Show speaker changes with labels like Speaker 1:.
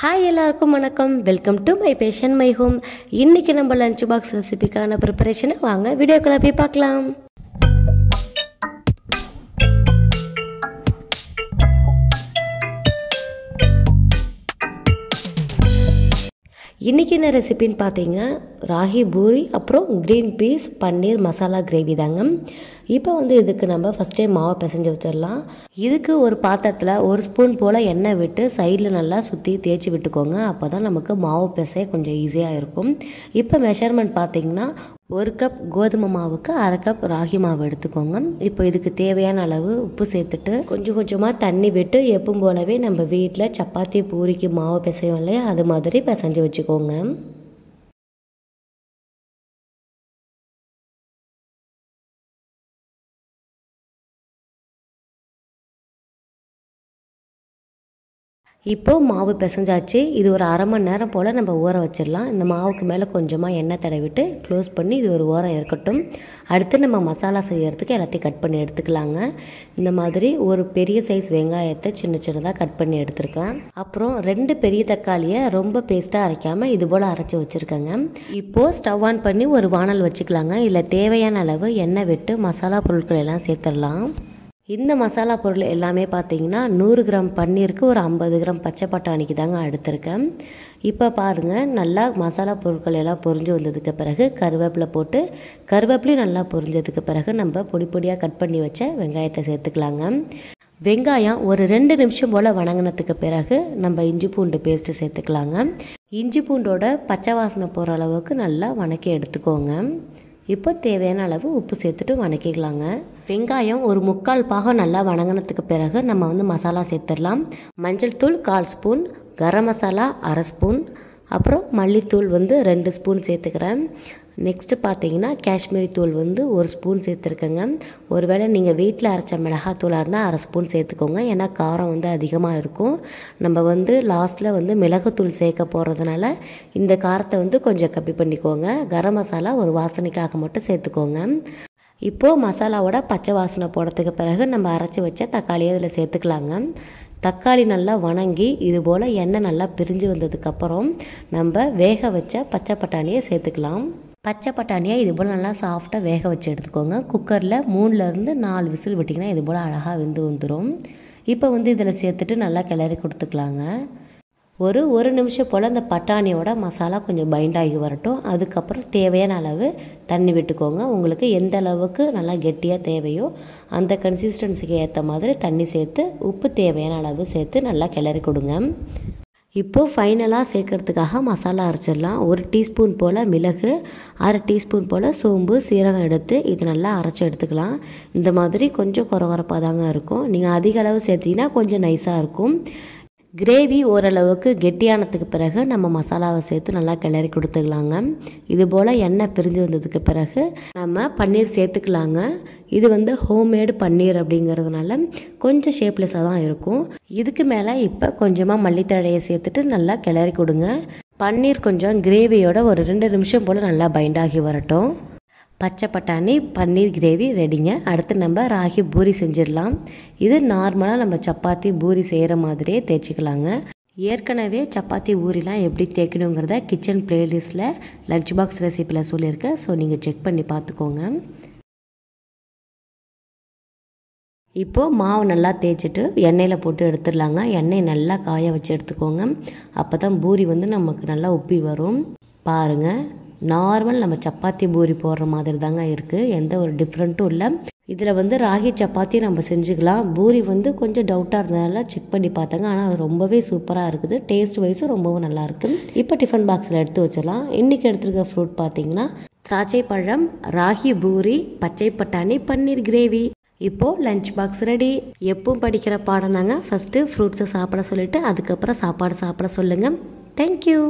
Speaker 1: Hi எல்லாருக்கும் வணக்கம். Welcome to my passion my home இன்றைக்கி நம்ம லஞ்ச் பாக்ஸ் ரெசிபிக்கான ப்ரிப்பரேஷனை வாங்க. வீடியோக்குள்ள போய் பார்க்கலாம். இன்றைக்கி என்ன ரெசிபின்னு பார்த்தீங்கன்னா ராகி பூரி அப்புறம் green peas paneer masala gravy தாங்க. இப்போ வந்து இதுக்கு நம்ம ஃபஸ்ட்டே மாவை பிசைஞ்சு வச்சிடலாம். இதுக்கு ஒரு பாத்திரத்தில் ஒரு ஸ்பூன் போல் எண்ணெய் விட்டு சைடில் நல்லா சுற்றி தேய்ச்சி விட்டுக்கோங்க. அப்போ தான் நமக்கு மாவு பிசைய கொஞ்சம் ஈஸியாக இருக்கும். இப்போ மெஷர்மெண்ட் பார்த்தீங்கன்னா ஒரு கப் கோதுமை மாவுக்கு அரை கப் ராகி மாவு எடுத்துக்கோங்க. இப்போ இதுக்கு தேவையான அளவு உப்பு சேர்த்துட்டு கொஞ்சம் கொஞ்சமாக தண்ணி விட்டு எப்பவும் போலவே நம்ம வீட்டில் சப்பாத்தி பூரிக்கு மாவு பிசையும் இல்லையா? அது மாதிரி பிசைஞ்சு வச்சுக்கோங்க. இப்போது மாவு பிசைஞ்சாச்சு. இது ஒரு அரை மணி நேரம் போல் நம்ம ஊற வச்சிடலாம். இந்த மாவுக்கு மேலே கொஞ்சமாக எண்ணெய் தடவிட்டு க்ளோஸ் பண்ணி இது ஒரு ஓரம் இருக்கட்டும். அடுத்து நம்ம மசாலா செய்கிறதுக்கு எல்லாத்தையும் கட் பண்ணி எடுத்துக்கலாங்க. இந்த மாதிரி ஒரு பெரிய சைஸ் வெங்காயத்தை சின்ன சின்னதாக கட் பண்ணி எடுத்துருக்கேன். அப்புறம் ரெண்டு பெரிய தக்காளியை ரொம்ப பேஸ்ட்டாக அரைக்காமல் இது போல் அரைச்சி வச்சுருக்கேங்க. இப்போது ஸ்டவ் ஆன் பண்ணி ஒரு வானல் வச்சுக்கலாங்க. இதில் தேவையான அளவு எண்ணெய் விட்டு மசாலா பொருட்கள் எல்லாம் சேர்த்துடலாம். இந்த மசாலா பொருள் எல்லாமே பார்த்தீங்கன்னா நூறு கிராம் பன்னீருக்கு ஒரு ஐம்பது கிராம் பச்சை பட்டாணிக்கு தாங்க எடுத்திருக்கேன் இப்போ பாருங்கள் நல்லா மசாலா பொருட்கள் எல்லாம் பொரிஞ்சு வந்ததுக்கு பிறகு கருவேப்பிலை போட்டு கருவேப்பிலையும் நல்லா பொரிஞ்சதுக்கு பிறகு நம்ம பொடி பொடியாக கட் பண்ணி வச்ச வெங்காயத்தை சேர்த்துக்கலாங்க. வெங்காயம் ஒரு ரெண்டு நிமிஷம் போல் வணங்கினதுக்கு பிறகு நம்ம இஞ்சி பூண்டு பேஸ்ட்டு சேர்த்துக்கலாங்க. இஞ்சி பூண்டோட பச்சை வாசனை போகிற அளவுக்கு நல்லா வணக்கி எடுத்துக்கோங்க. இப்போ தேவையான அளவு உப்பு சேர்த்துட்டு வணக்கிக்கலாங்க. வெங்காயம் ஒரு முக்கால் பாகம் நல்லா வணங்கினதுக்கு பிறகு நம்ம வந்து மசாலா சேர்த்துடலாம். மஞ்சள் தூள் கால் ஸ்பூன் கரம் மசாலா அரை ஸ்பூன் அப்புறம் மல்லித்தூள் வந்து ரெண்டு ஸ்பூன் சேர்த்துக்கிறேன். நெக்ஸ்ட்டு பார்த்தீங்கன்னா காஷ்மீரி தூள் வந்து ஒரு ஸ்பூன் சேர்த்துருக்கேங்க. ஒருவேளை நீங்கள் வீட்டில் அரைச்ச மிளகாத்தூளாக இருந்தால் அரை ஸ்பூன் சேர்த்துக்கோங்க. ஏன்னா காரம் வந்து அதிகமாக இருக்கும். நம்ம வந்து லாஸ்ட்டில் வந்து மிளகுத்தூள் சேர்க்க போகிறதுனால இந்த காரத்தை வந்து கொஞ்சம் கம்மி பண்ணிக்கோங்க. கரம் மசாலா ஒரு வாசனைக்காக மட்டும் சேர்த்துக்கோங்க. இப்போது மசாலாவோட பச்சை வாசனை போடுறதுக்கு பிறகு நம்ம அரைச்சி வச்ச தக்காளியை அதில் சேர்த்துக்கலாங்க. தக்காளி நல்லா வணங்கி இது போல் எண்ணெய் நல்லா பிரிஞ்சு வந்ததுக்கப்புறம் நம்ம வேக வச்ச பச்சை பட்டாணியை சேர்த்துக்கலாம். பச்சை பட்டாணியை இது போல் நல்லா சாஃப்டாக வேக வச்சு எடுத்துக்கோங்க. குக்கரில் மூணுலேருந்து நாலு விசில் விட்டிங்கன்னா இது போல் அழகாக வெந்து வந்துடும் இப்போ வந்து இதில் சேர்த்துட்டு நல்லா கிளறி கொடுத்துக்கலாங்க. ஒரு ஒரு நிமிஷம் போல் அந்த பட்டாணியோட மசாலா கொஞ்சம் பைண்ட் ஆகி வரட்டும். அதுக்கப்புறம் தேவையான அளவு தண்ணி விட்டுக்கோங்க. உங்களுக்கு எந்த அளவுக்கு நல்லா கெட்டியாக தேவையோ அந்த கன்சிஸ்டன்சிக்கு ஏற்ற மாதிரி தண்ணி சேர்த்து உப்பு தேவையான அளவு சேர்த்து நல்லா கிளறி கொடுங்க. இப்போது ஃபைனலாக சேர்க்கறதுக்காக மசாலா அரைச்சிடலாம். ஒரு டீஸ்பூன் போல் மிளகு அரை டீஸ்பூன் போல் சோம்பு சீரகம் எடுத்து இது நல்லா அரைச்சி எடுத்துக்கலாம். இந்த மாதிரி கொஞ்சம் குறகுறப்பாக தாங்க இருக்கும். நீங்கள் அதிக அளவு சேர்த்திங்கன்னா கொஞ்சம் நைஸாக இருக்கும். கிரேவி ஓரளவுக்கு கெட்டியானதுக்கு பிறகு நம்ம மசாலாவை சேர்த்து நல்லா கிளறி கொடுத்துக்கலாங்க. இது போல் எண்ணெய் பிரிஞ்சு வந்ததுக்கு பிறகு நம்ம பன்னீர் சேர்த்துக்கலாங்க. இது வந்து ஹோம்மேடு பன்னீர் அப்படிங்கிறதுனால கொஞ்சம் ஷேப்லெஸ்ஸாக தான் இருக்கும். இதுக்கு மேலே இப்போ கொஞ்சமாக மல்லித்தழையை சேர்த்துட்டு நல்லா கிளறி கொடுங்க. பன்னீர் கொஞ்சம் கிரேவியோட ஒரு ரெண்டு நிமிஷம் போல் நல்லா பைண்டாகி வரட்டும். பச்சை பட்டாணி பன்னீர் கிரேவி ரெடிங்க. அடுத்து நம்ம ராகி பூரி செஞ்சிடலாம். இது நார்மலாக நம்ம சப்பாத்தி பூரி செய்கிற மாதிரியே தேய்ச்சிக்கலாங்க. ஏற்கனவே சப்பாத்தி பூரிலாம் எப்படி தேய்க்கணுங்கிறத கிச்சன் பிளேலிஸ்ட்டில் லஞ்ச் பாக்ஸ் ரெசிப்பியில் சொல்லியிருக்கேன் ஸோ நீங்கள் செக் பண்ணி பார்த்துக்கோங்க. இப்போது மாவு நல்லா தேய்ச்சிட்டு எண்ணெயில் போட்டு எடுத்துடலாங்க. எண்ணெய் நல்லா காய வச்சு எடுத்துக்கோங்க. அப்போ தான் பூரி வந்து நமக்கு நல்லா உப்பி வரும். பாருங்கள் நார்மல் நம்ம சப்பாத்தி பூரி போடுற மாதிரி தாங்க இருக்குது எந்த ஒரு டிஃப்ரெண்ட்டும் இல்லை. இதில் வந்து ராகி சப்பாத்தி நம்ம செஞ்சுக்கலாம். பூரி வந்து கொஞ்சம் டவுட்டாக இருந்ததால செக் பண்ணி பார்த்தாங்க. ஆனால் அது ரொம்பவே சூப்பராக இருக்குது. டேஸ்ட் வைஸும் ரொம்பவும் நல்லாயிருக்கு இப்போ டிஃபன் பாக்ஸில் எடுத்து வச்சிடலாம். இன்றைக்கி எடுத்துருக்க ஃப்ரூட் பார்த்தீங்கன்னா திராட்சை பழம் ராகி பூரி பச்சை பட்டாணி பன்னீர் கிரேவி. இப்போது லஞ்ச் பாக்ஸ் ரெடி எப்பவும் படிக்கிற பாடம் தாங்க. ஃபஸ்ட்டு ஃப்ரூட்ஸை சாப்பிட சொல்லிவிட்டு அதுக்கப்புறம் சாப்பாடு சாப்பிட சொல்லுங்கள் தேங்க்யூ